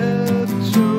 have to